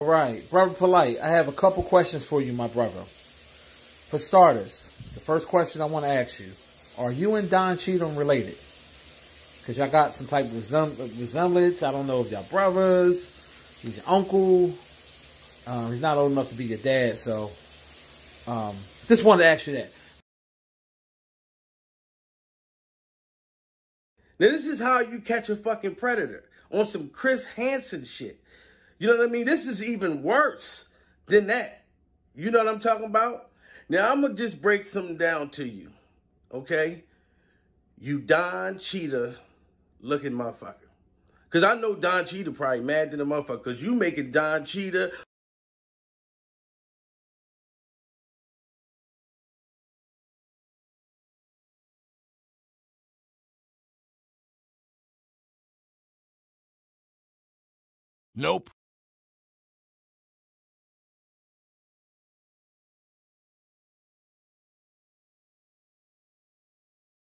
All right, brother Polite, I have a couple questions for you, my brother. For starters, the first question I want to ask you: Are you and Don Cheadle related? Because y'all got some type of resemblance. I don't know if y'all brothers. He's your uncle. Um, he's not old enough to be your dad, so um, just wanted to ask you that. Now this is how you catch a fucking predator on some Chris Hansen shit. You know what I mean? This is even worse than that. You know what I'm talking about? Now I'm gonna just break something down to you, okay? You Don Cheetah looking motherfucker. Cause I know Don Cheetah probably mad than a motherfucker. Cause you making Don Cheetah Nope.